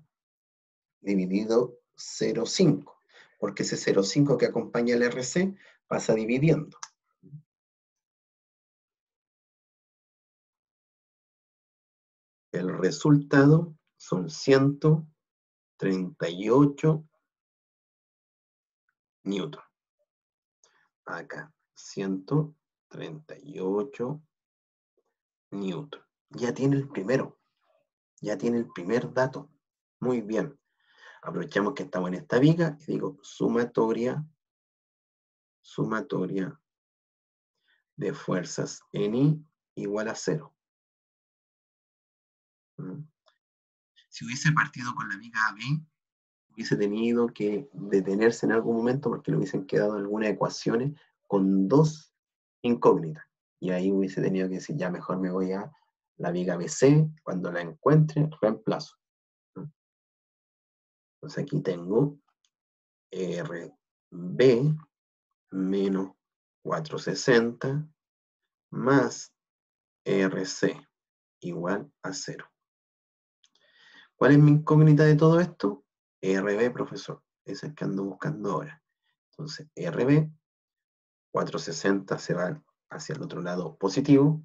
dividido 0,5 porque ese 0,5 que acompaña el RC pasa dividiendo. El resultado son 138 newton. Acá, 138 newton. Ya tiene el primero. Ya tiene el primer dato. Muy bien. Aprovechamos que estamos en esta viga y digo sumatoria, sumatoria de fuerzas en I igual a cero. Si hubiese partido con la viga AB, hubiese tenido que detenerse en algún momento porque le hubiesen quedado algunas ecuaciones con dos incógnitas. Y ahí hubiese tenido que decir, ya mejor me voy a la viga BC, cuando la encuentre, reemplazo. Entonces aquí tengo RB menos 460 más RC igual a 0. ¿Cuál es mi incógnita de todo esto? RB, profesor. es el que ando buscando ahora. Entonces, RB, 460 se va hacia el otro lado positivo,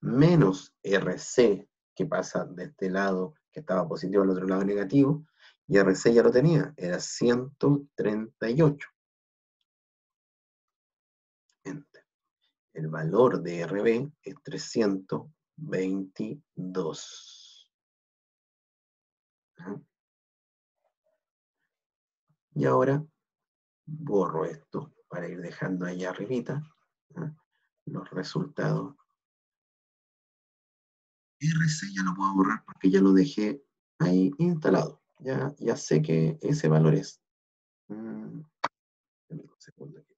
menos RC, que pasa de este lado que estaba positivo al otro lado negativo, y RC ya lo tenía, era 138. El valor de RB es 322. Y ahora borro esto para ir dejando ahí arribita los resultados. RC ya lo puedo borrar porque ya lo dejé ahí instalado. Ya, ya sé que ese valor es. Mm, un segundo aquí.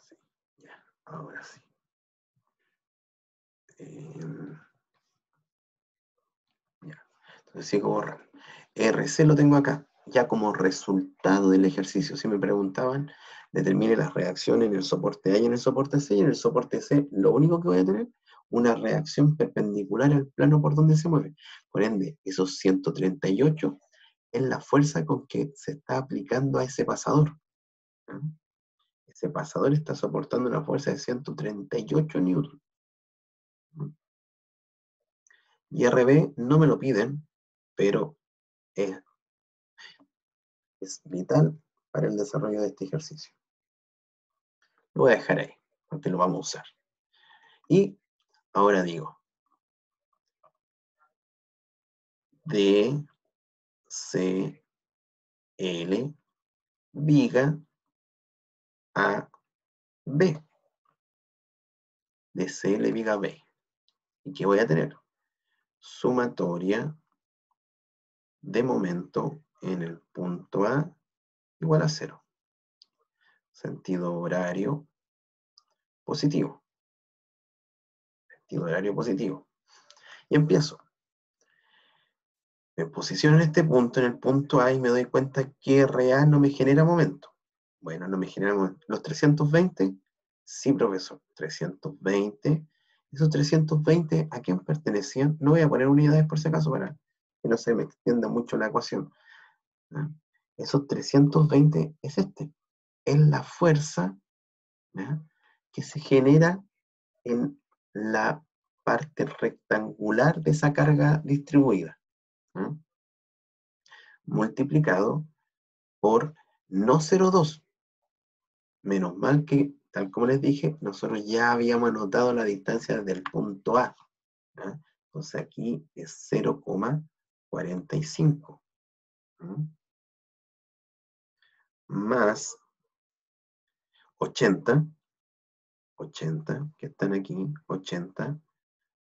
Sí, ya, ahora sí. Entonces sigo borrando. RC lo tengo acá, ya como resultado del ejercicio. Si me preguntaban, determine las reacciones en el soporte A y en el soporte C, y en el soporte C lo único que voy a tener, una reacción perpendicular al plano por donde se mueve. Por ende, esos 138 es la fuerza con que se está aplicando a ese pasador. Ese pasador está soportando una fuerza de 138 newton. Y RB no me lo piden, pero es, es vital para el desarrollo de este ejercicio. Lo voy a dejar ahí, porque lo vamos a usar. Y ahora digo, D, L, viga A, B. De CL viga B. ¿Y qué voy a tener? Sumatoria de momento en el punto A igual a cero sentido horario positivo. Sentido horario positivo. Y empiezo. Me posiciono en este punto, en el punto A, y me doy cuenta que RA no me genera momento. Bueno, no me genera momento. ¿Los 320? Sí, profesor. 320. Esos 320, ¿a quién pertenecían? No voy a poner unidades por si acaso para que no se me extienda mucho la ecuación. Esos 320 es este es la fuerza que se genera en la parte rectangular de esa carga distribuida, multiplicado por no 0,2. Menos mal que, tal como les dije, nosotros ya habíamos anotado la distancia del punto A. Entonces aquí es 0,45. Más 80, 80, que están aquí, 80,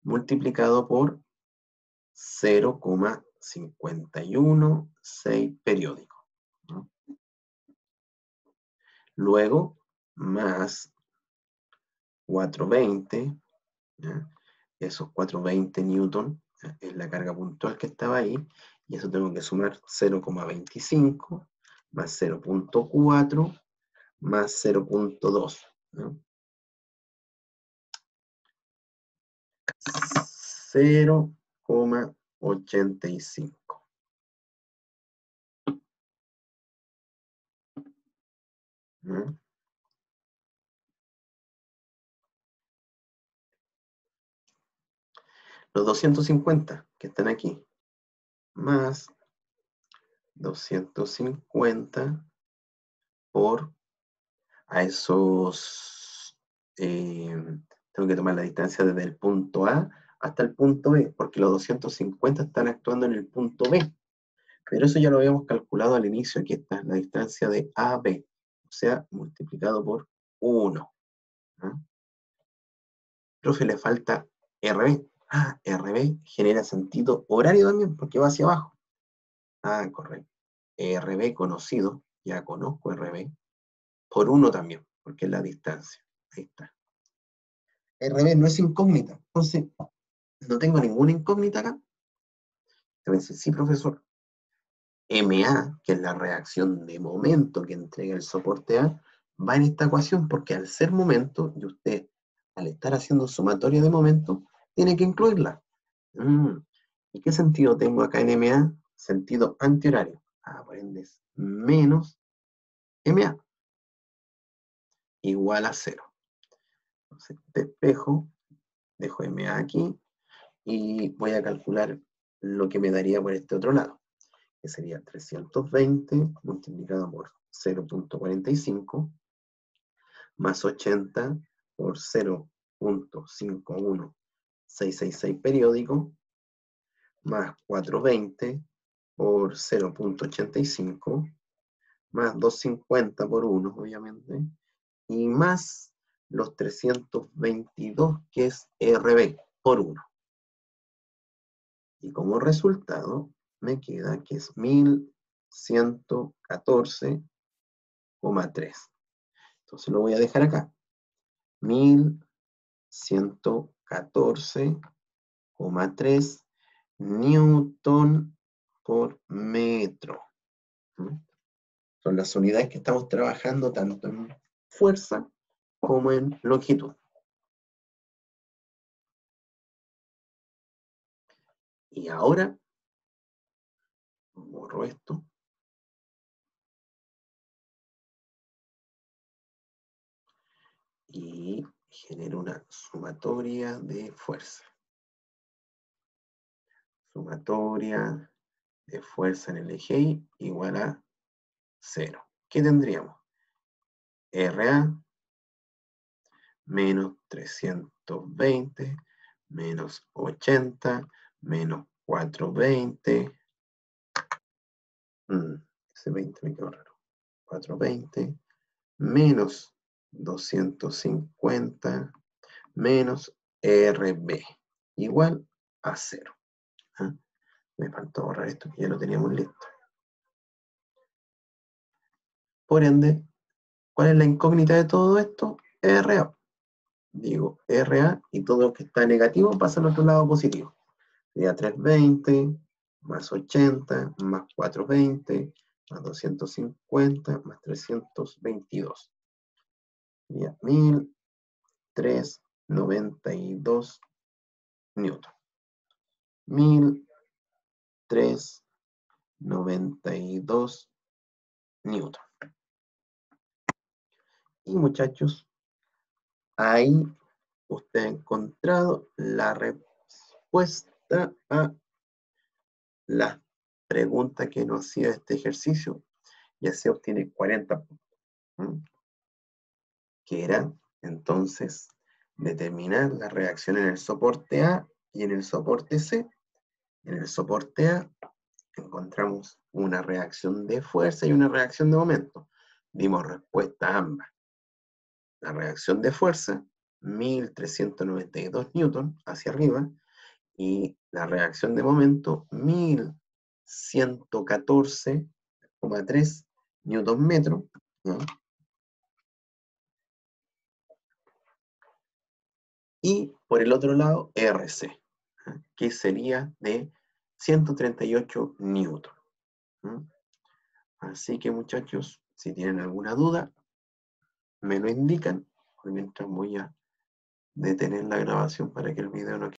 multiplicado por 0,516 periódico. Luego, más 420, esos 420 newton es la carga puntual que estaba ahí, y eso tengo que sumar 0,25 más 0.4 más 0.2. ¿no? 0,85. ¿no? Los 250 que están aquí, más 250 por a esos, eh, tengo que tomar la distancia desde el punto A hasta el punto B, porque los 250 están actuando en el punto B. Pero eso ya lo habíamos calculado al inicio, aquí está, la distancia de A a B, o sea, multiplicado por 1. Profe, le falta RB. Ah, RB genera sentido horario también, porque va hacia abajo. Ah, correcto. RB conocido, ya conozco RB, por uno también, porque es la distancia. Ahí está. RB no es incógnita, entonces no tengo ninguna incógnita acá. Entonces, sí, profesor. MA, que es la reacción de momento que entrega el soporte A, va en esta ecuación porque al ser momento, y usted, al estar haciendo sumatoria de momento, tiene que incluirla. Mm, ¿Y qué sentido tengo acá en MA? Sentido antihorario. Ah, por ende menos MA igual a cero. Entonces, despejo, dejo MA aquí y voy a calcular lo que me daría por este otro lado, que sería 320 multiplicado por 0.45 más 80 por 0.51666 periódico más 420 por 0.85 más 250 por 1, obviamente, y más los 322, que es RB, por 1. Y como resultado, me queda que es 1114,3. Entonces lo voy a dejar acá. 1114,3 newton por metro. Son las unidades que estamos trabajando tanto en fuerza como en longitud. Y ahora, borro esto. Y genero una sumatoria de fuerza. Sumatoria de fuerza en el eje Y igual a 0. ¿Qué tendríamos? RA menos 320 menos 80 menos 420. Mm, ese 20 me quedó raro. 420 menos 250 menos RB igual a 0. ¿Ah? Me faltó borrar esto que ya lo teníamos listo. Por ende, ¿cuál es la incógnita de todo esto? RA. Digo RA y todo lo que está negativo pasa al otro lado positivo. Sería 320 más 80 más 420 más 250 más 322. Sería 1392 newton. 1392 newton. Y muchachos, ahí usted ha encontrado la respuesta a la pregunta que nos hacía este ejercicio y así obtiene 40 puntos. Era entonces determinar la reacción en el soporte A y en el soporte C. En el soporte A encontramos una reacción de fuerza y una reacción de momento. Dimos respuesta a ambas la reacción de fuerza, 1392 newton hacia arriba, y la reacción de momento, 1114,3 newton metro. Y por el otro lado, RC, que sería de 138 newton. Así que muchachos, si tienen alguna duda, me lo indican, mientras voy a detener la grabación para que el video no